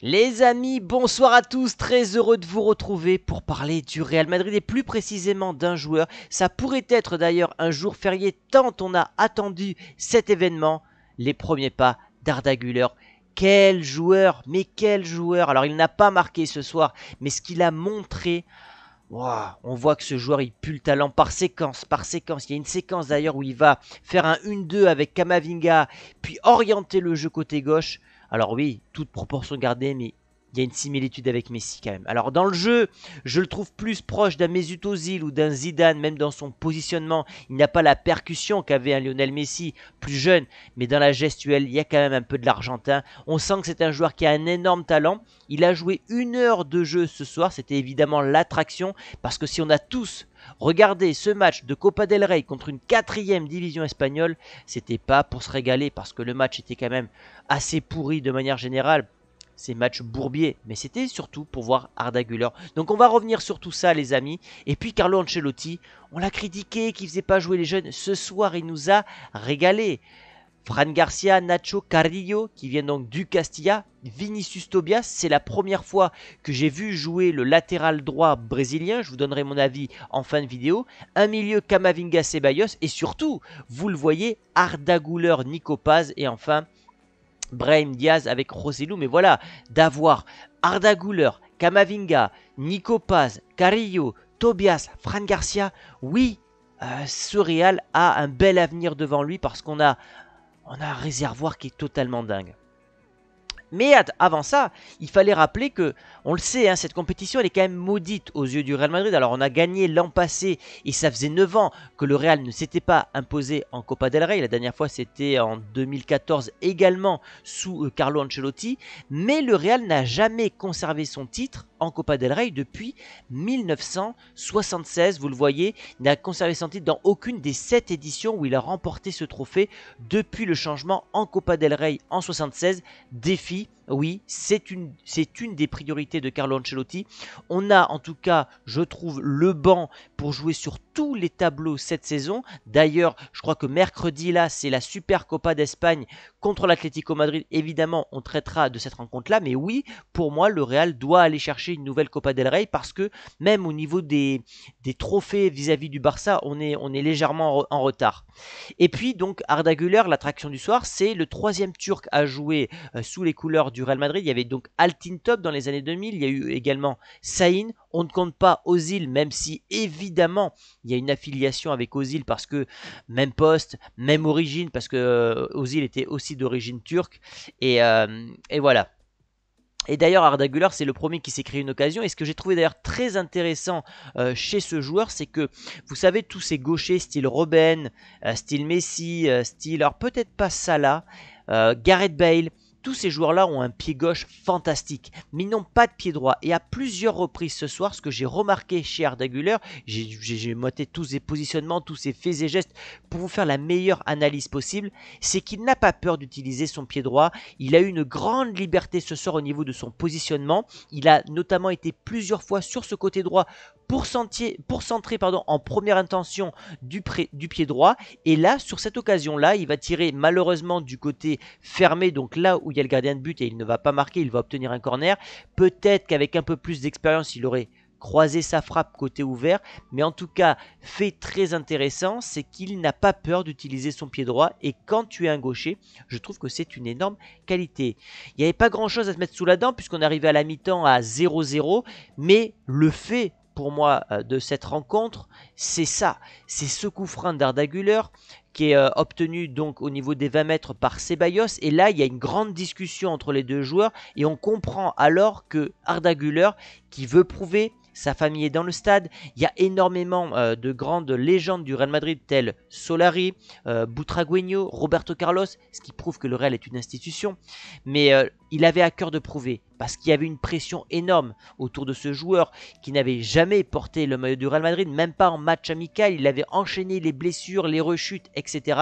Les amis, bonsoir à tous, très heureux de vous retrouver pour parler du Real Madrid et plus précisément d'un joueur. Ça pourrait être d'ailleurs un jour férié tant on a attendu cet événement, les premiers pas d'Arda Güler. Quel joueur, mais quel joueur Alors il n'a pas marqué ce soir, mais ce qu'il a montré, on voit que ce joueur il pue le talent par séquence, par séquence. Il y a une séquence d'ailleurs où il va faire un 1-2 avec Kamavinga, puis orienter le jeu côté gauche. Alors oui, toute proportion gardée, mais il y a une similitude avec Messi quand même. Alors dans le jeu, je le trouve plus proche d'un Mesut Ozil ou d'un Zidane, même dans son positionnement. Il n'a pas la percussion qu'avait un Lionel Messi, plus jeune, mais dans la gestuelle, il y a quand même un peu de l'Argentin. On sent que c'est un joueur qui a un énorme talent. Il a joué une heure de jeu ce soir, c'était évidemment l'attraction, parce que si on a tous regardé ce match de Copa del Rey contre une quatrième division espagnole, c'était pas pour se régaler, parce que le match était quand même assez pourri de manière générale ces matchs bourbiers, mais c'était surtout pour voir Arda Güler. Donc on va revenir sur tout ça les amis. Et puis Carlo Ancelotti, on l'a critiqué qu'il faisait pas jouer les jeunes. Ce soir il nous a régalé. Fran Garcia, Nacho Carrillo, qui viennent donc du Castilla, Vinicius Tobias, c'est la première fois que j'ai vu jouer le latéral droit brésilien, je vous donnerai mon avis en fin de vidéo, un milieu Camavinga Ceballos, et surtout, vous le voyez, Arda Güler, Nico et enfin Brahim Diaz avec Roselou, mais voilà, d'avoir Arda Güler, Kamavinga, Nico Carrillo, Tobias, Fran Garcia, oui, euh, ce Real a un bel avenir devant lui parce qu'on a, on a un réservoir qui est totalement dingue. Mais avant ça, il fallait rappeler que, on le sait, hein, cette compétition elle est quand même maudite aux yeux du Real Madrid. Alors on a gagné l'an passé et ça faisait 9 ans que le Real ne s'était pas imposé en Copa del Rey. La dernière fois c'était en 2014 également sous euh, Carlo Ancelotti. Mais le Real n'a jamais conservé son titre en Copa del Rey depuis 1976. Vous le voyez, il n'a conservé son titre dans aucune des 7 éditions où il a remporté ce trophée depuis le changement en Copa del Rey en 76. Défi oui, c'est une, c'est une des priorités de Carlo Ancelotti. On a en tout cas, je trouve, le banc pour jouer sur tous les tableaux cette saison. D'ailleurs, je crois que mercredi là, c'est la Super Copa d'Espagne contre l'Atlético Madrid. Évidemment, on traitera de cette rencontre-là, mais oui, pour moi, le Real doit aller chercher une nouvelle Copa del Rey parce que même au niveau des, trophées vis-à-vis du Barça, on est, légèrement en, retard. Et puis donc Arda Güler, l'attraction du soir, c'est le troisième Turc à jouer euh, sous les couleurs du Real Madrid. Il y avait donc Top dans les années 2000. Il y a eu également Saïn. On ne compte pas Ozil, même si évidemment il y a une affiliation avec Ozil parce que même poste, même origine, parce que euh, Ozil était aussi d'origine turque. Et, euh, voilà. Et d'ailleurs, Arda c'est le premier qui s'est créé une occasion. Et ce que j'ai trouvé d'ailleurs très intéressant euh, chez ce joueur, c'est que, vous savez, tous ces gauchers, style Robben, style Messi, style, alors peut-être pas Salah, Gareth Bale, tous ces joueurs-là ont un pied gauche fantastique, mais ils n'ont pas de pied droit. Et à plusieurs reprises ce soir, ce que j'ai remarqué chez Arda Güler, j'ai moté tous ses positionnements, tous ses faits et gestes pour vous faire la meilleure analyse possible, c'est qu'il n'a pas peur d'utiliser son pied droit. Il a eu une grande liberté ce soir au niveau de son positionnement. Il a notamment été plusieurs fois sur ce côté droit pour, centrer en première intention du, du pied droit. Et là, sur cette occasion-là, il va tirer malheureusement du côté fermé, donc là où il y a le gardien de but et il ne va pas marquer, il va obtenir un corner. Peut-être qu'avec un peu plus d'expérience, il aurait croisé sa frappe côté ouvert, mais en tout cas, fait très intéressant, c'est qu'il n'a pas peur d'utiliser son pied droit, et quand tu es un gaucher, je trouve que c'est une énorme qualité. Il n'y avait pas grand chose à se mettre sous la dent, puisqu'on arrivait à la mi-temps à 0-0, mais le fait pour moi euh, de cette rencontre, c'est ça, c'est ce coup franc d'Arda qui est euh, obtenu donc au niveau des 20 mètres par Ceballos. Et là il y a une grande discussion entre les deux joueurs. Et on comprend alors que Arda qui veut prouver sa famille est dans le stade. Il y a énormément euh, de grandes légendes du Real Madrid telles Solari, euh, Butragueño, Roberto Carlos, ce qui prouve que le Real est une institution. Mais euh, il avait à cœur de prouver parce qu'il y avait une pression énorme autour de ce joueur qui n'avait jamais porté le maillot du Real Madrid, même pas en match amical. Il avait enchaîné les blessures, les rechutes, etc.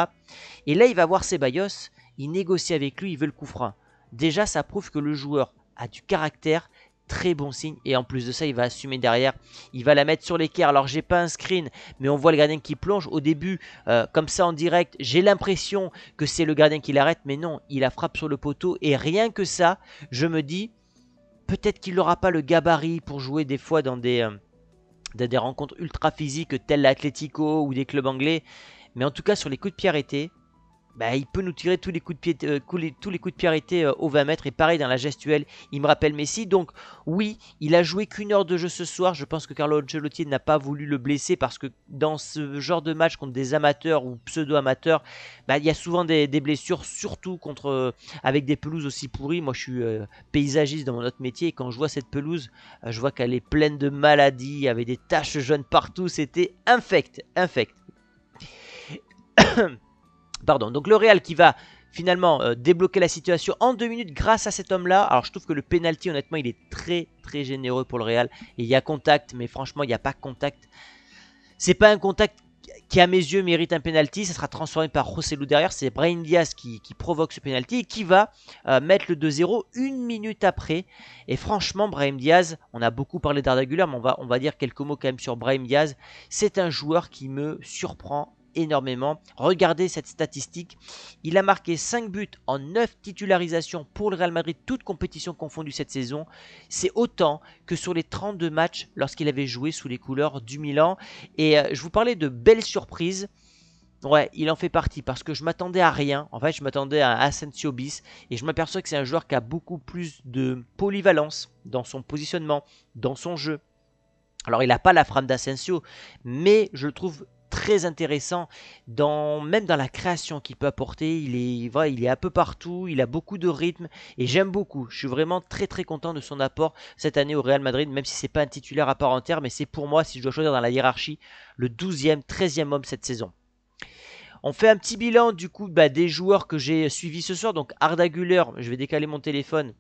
Et là, il va voir Ceballos, il négocie avec lui, il veut le coup franc. Déjà, ça prouve que le joueur a du caractère, très bon signe. Et en plus de ça, il va assumer derrière. Il va la mettre sur l'équerre. Alors, j'ai pas un screen, mais on voit le gardien qui plonge. Au début, euh, comme ça en direct, j'ai l'impression que c'est le gardien qui l'arrête. Mais non, il la frappe sur le poteau. Et rien que ça, je me dis, Peut-être qu'il n'aura pas le gabarit pour jouer des fois dans des, des rencontres ultra physiques telles l'Atletico ou des clubs anglais. Mais en tout cas, sur les coups de pied arrêtés, bah, il peut nous tirer tous les coups de pied, euh, arrêtés euh, au 20 mètres. Et pareil dans la gestuelle, il me rappelle Messi. Donc oui, il a joué qu'une heure de jeu ce soir. Je pense que Carlo Ancelotti n'a pas voulu le blesser parce que dans ce genre de match contre des amateurs ou pseudo-amateurs, bah, il y a souvent des, blessures, surtout contre euh, avec des pelouses aussi pourries. Moi, je suis paysagiste dans mon autre métier et quand je vois cette pelouse, je vois qu'elle est pleine de maladies, avec des taches jaunes partout. C'était infect, infect. Pardon, donc le Real qui va finalement euh, débloquer la situation en deux minutes grâce à cet homme-là. Alors je trouve que le penalty, honnêtement, il est très très généreux pour le Real. il y a contact, mais franchement, il n'y a pas contact. C'est pas un contact qui à mes yeux mérite un penalty, ça sera transformé par Rossellou derrière, c'est Brian Diaz qui, provoque ce penalty et qui va euh, mettre le 2-0 une minute après. Et franchement, Brahim Diaz, on a beaucoup parlé d'Arda mais on va, on va dire quelques mots quand même sur Brahim Diaz. C'est un joueur qui me surprend énormément. Regardez cette statistique. Il a marqué 5 buts en 9 titularisations pour le Real Madrid, toutes compétitions confondues cette saison. C'est autant que sur les 32 matchs lorsqu'il avait joué sous les couleurs du Milan. Et euh, je vous parlais de belles surprises. Ouais, il en fait partie parce que je m'attendais à rien. En fait, je m'attendais à Asensio bis et je m'aperçois que c'est un joueur qui a beaucoup plus de polyvalence dans son positionnement, dans son jeu. Alors, il n'a pas la frame d'Asensio, mais je le trouve très intéressant, dans, même dans la création qu'il peut apporter. Il est, voilà, il est un peu partout, il a beaucoup de rythme et j'aime beaucoup. Je suis vraiment très très content de son apport cette année au Real Madrid, même si c'est pas un titulaire à part entière, mais c'est pour moi, si je dois choisir dans la hiérarchie, le 12e, 13e homme cette saison. On fait un petit bilan du coup bah, des joueurs que j'ai suivis ce soir. Donc Arda Güler, je vais décaler mon téléphone.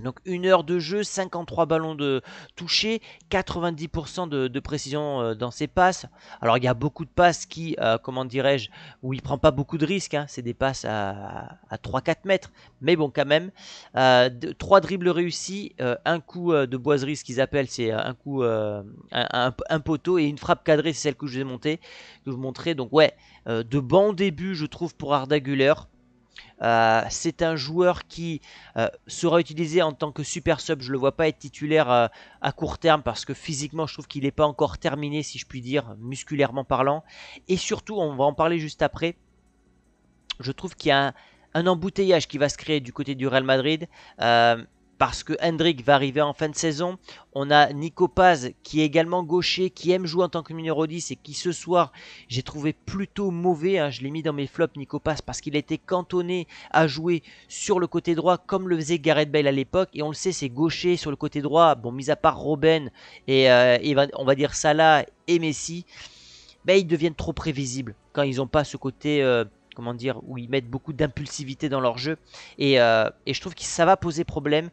Donc une heure de jeu, 53 ballons de toucher, 90% de, précision euh, dans ses passes. Alors il y a beaucoup de passes qui, euh, comment dirais-je, où il prend pas beaucoup de risques. Hein. C'est des passes à, 3-4 mètres, mais bon quand même. Euh, 3 dribbles réussis, euh, un coup de boiserie, ce qu'ils appellent, c'est un coup, un, poteau et une frappe cadrée, c'est celle que je vous ai montée, que vous. Donc ouais, de bons débuts je trouve pour Arda Güler. Euh, c'est un joueur qui euh, sera utilisé en tant que super sub. Je ne le vois pas être titulaire euh, à court terme parce que physiquement, je trouve qu'il n'est pas encore terminé, si je puis dire, musculairement parlant. Et surtout, on va en parler juste après. Je trouve qu'il y a un, embouteillage qui va se créer du côté du Real Madrid parce que Hendrik va arriver en fin de saison. On a Nico Paz qui est également gaucher, qui aime jouer en tant que numéro 10 et qui ce soir j'ai trouvé plutôt mauvais. Hein. Je l'ai mis dans mes flops Nico Paz parce qu'il était cantonné à jouer sur le côté droit comme le faisait Gareth Bale à l'époque. Et on le sait, c'est gaucher sur le côté droit. Bon, mis à part Robben et, euh, on va dire Salah et Messi, ben, ils deviennent trop prévisibles quand ils n'ont pas ce côté... Euh, comment dire, où ils mettent beaucoup d'impulsivité dans leur jeu. Euh, et, je trouve que ça va poser problème.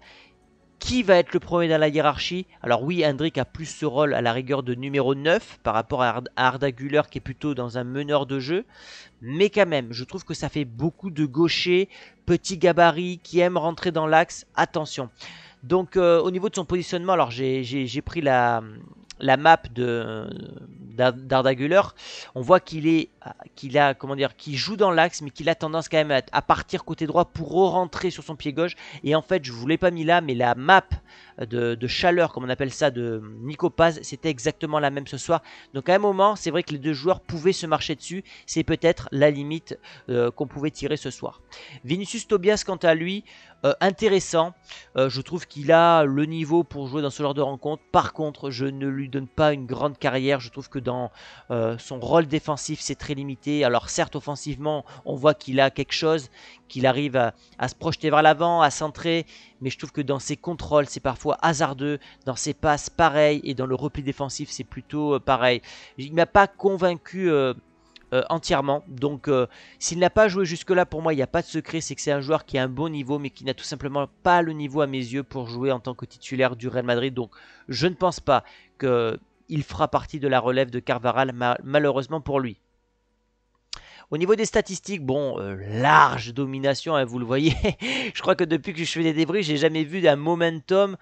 Qui va être le premier dans la hiérarchie? Alors oui, Hendrik a plus ce rôle à la rigueur de numéro 9 par rapport à Arda Güler qui est plutôt dans un meneur de jeu. Mais quand même, je trouve que ça fait beaucoup de gauchers, petits gabarits qui aiment rentrer dans l'axe. Attention. Donc euh, au niveau de son positionnement, alors j'ai pris la, la map de d'Ardaguler, on voit qu'il est qu'il a comment dire qu'il joue dans l'axe mais qu'il a tendance quand même à, partir côté droit pour re-rentrer sur son pied gauche. Et en fait je vous l'ai pas mis là mais la map de, chaleur comme on appelle ça de Nico Paz c'était exactement la même ce soir. Donc à un moment c'est vrai que les deux joueurs pouvaient se marcher dessus. C'est peut-être la limite euh, qu'on pouvait tirer ce soir. Vinicius Tobias quant à lui euh, intéressant. Euh, je trouve qu'il a le niveau pour jouer dans ce genre de rencontre. Par contre, je ne lui donne pas une grande carrière. Je trouve que dans euh, son rôle défensif, c'est très limité. Alors certes, offensivement, on voit qu'il a quelque chose, qu'il arrive à, à, se projeter vers l'avant, à centrer. Mais je trouve que dans ses contrôles, c'est parfois hasardeux. Dans ses passes, pareil. Et dans le repli défensif, c'est plutôt pareil. Il m'a pas convaincu euh, entièrement. Donc euh, s'il n'a pas joué jusque-là, pour moi, il n'y a pas de secret. C'est que c'est un joueur qui a un bon niveau, mais qui n'a tout simplement pas le niveau à mes yeux pour jouer en tant que titulaire du Real Madrid. Donc je ne pense pas qu'il fera partie de la relève de Carvaral, malheureusement pour lui. Au niveau des statistiques, bon, euh, large domination, hein, vous le voyez. je crois que depuis que je fais des débris, j'ai jamais vu d'un momentum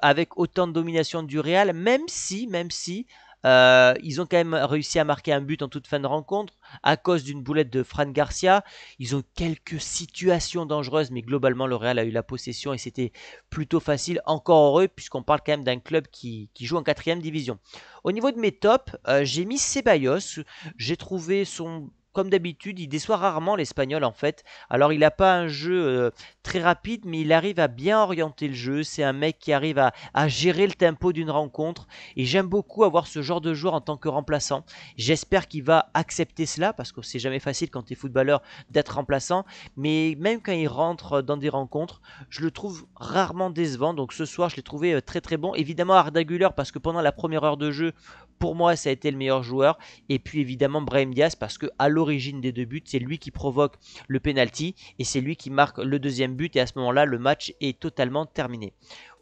avec autant de domination du Real, même si, même si, Euh, ils ont quand même réussi à marquer un but en toute fin de rencontre à cause d'une boulette de Fran Garcia. Ils ont quelques situations dangereuses, mais globalement, le a eu la possession et c'était plutôt facile. Encore heureux, puisqu'on parle quand même d'un club qui, joue en quatrième division. Au niveau de mes tops, euh, j'ai mis Ceballos. J'ai trouvé son comme d'habitude, il déçoit rarement l'Espagnol en fait. Alors il n'a pas un jeu euh, très rapide, mais il arrive à bien orienter le jeu. C'est un mec qui arrive à, gérer le tempo d'une rencontre. Et j'aime beaucoup avoir ce genre de joueur en tant que remplaçant. J'espère qu'il va accepter cela, parce que c'est jamais facile quand tu es footballeur d'être remplaçant. Mais même quand il rentre dans des rencontres, je le trouve rarement décevant. Donc ce soir, je l'ai trouvé euh, très très bon. Évidemment, Arda parce que pendant la première heure de jeu, pour moi, ça a été le meilleur joueur. Et puis évidemment, Brahim Diaz, parce que à l'origine des deux buts, c'est lui qui provoque le penalty et c'est lui qui marque le deuxième but. Et à ce moment-là, le match est totalement terminé.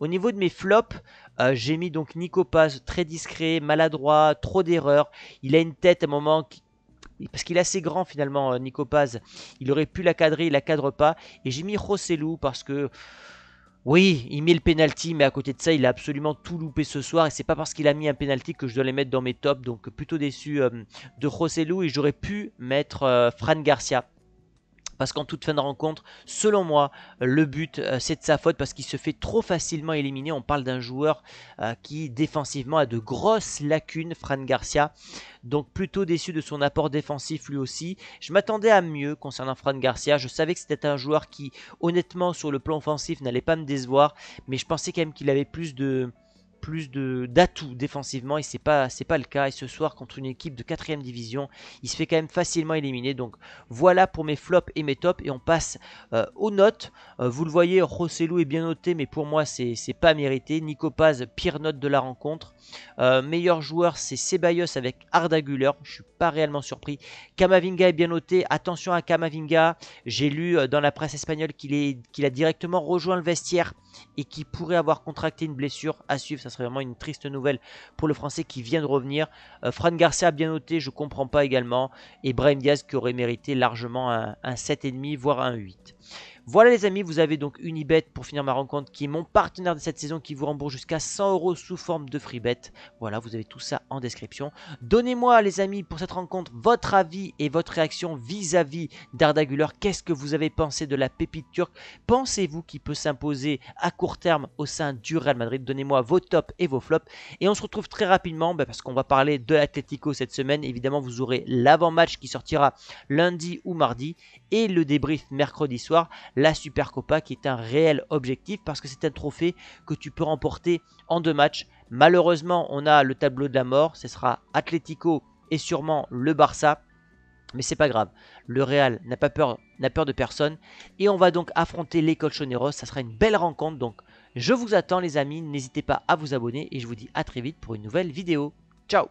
Au niveau de mes flops, euh, j'ai mis donc Nico Paz très discret, maladroit, trop d'erreurs. Il a une tête à un moment parce qu'il est assez grand finalement, euh, Nico Paz. Il aurait pu la cadrer, il la cadre pas. Et j'ai mis Rossellou parce que oui, il met le penalty, mais à côté de ça, il a absolument tout loupé ce soir. Et c'est pas parce qu'il a mis un penalty que je dois les mettre dans mes tops. Donc plutôt déçu euh, de Rossellou. Et j'aurais pu mettre euh, Fran Garcia parce qu'en toute fin de rencontre, selon moi, le but, euh, c'est de sa faute parce qu'il se fait trop facilement éliminer. On parle d'un joueur euh, qui, défensivement, a de grosses lacunes, Fran Garcia. Donc plutôt déçu de son apport défensif lui aussi. Je m'attendais à mieux concernant Fran Garcia. Je savais que c'était un joueur qui, honnêtement, sur le plan offensif, n'allait pas me décevoir. Mais je pensais quand même qu'il avait plus de plus d'atouts défensivement et c'est pas c'est pas le cas. Et ce soir contre une équipe de 4 division il se fait quand même facilement éliminer. Donc voilà pour mes flops et mes tops. Et on passe euh, aux notes. Euh, vous le voyez Rossellou est bien noté mais pour moi c'est pas mérité. Nico Paz pire note de la rencontre. Euh, meilleur joueur c'est Ceballos avec Arda Güler. Je suis pas réellement surpris. Kamavinga est bien noté. Attention à Kamavinga. J'ai lu dans la presse espagnole qu'il qu'il a directement rejoint le vestiaire et qui pourrait avoir contracté une blessure à suivre. Ça serait vraiment une triste nouvelle pour le Français qui vient de revenir. Euh, Fran Garcia bien noté, je comprends pas également. Et Brahim Diaz qui aurait mérité largement un 7,5 voire un 8. Voilà les amis, vous avez donc Unibet pour finir ma rencontre qui est mon partenaire de cette saison qui vous rembourse jusqu'à 100 euros sous forme de free bet. Voilà, vous avez tout ça en description. Donnez-moi les amis pour cette rencontre votre avis et votre réaction vis-à-vis d'Ardaguler. Qu'est-ce que vous avez pensé de la pépite turque? Pensez-vous qu'il peut s'imposer à court terme au sein du Real Madrid? Donnez-moi vos tops et vos flops. Et on se retrouve très rapidement bah, parce qu'on va parler de l'Atletico cette semaine. Évidemment, vous aurez l'avant-match qui sortira lundi ou mardi et le débrief mercredi soir la Super Copa qui est un réel objectif parce que c'est un trophée que tu peux remporter en deux matchs. Malheureusement, on a le tableau de la mort, ce sera Atlético et sûrement le Barça. Mais c'est pas grave, le Real n'a pas peur, n'a peur de personne. Et on va donc affronter les Colchoneros, ça sera une belle rencontre. Donc je vous attends les amis, n'hésitez pas à vous abonner. Et je vous dis à très vite pour une nouvelle vidéo. Ciao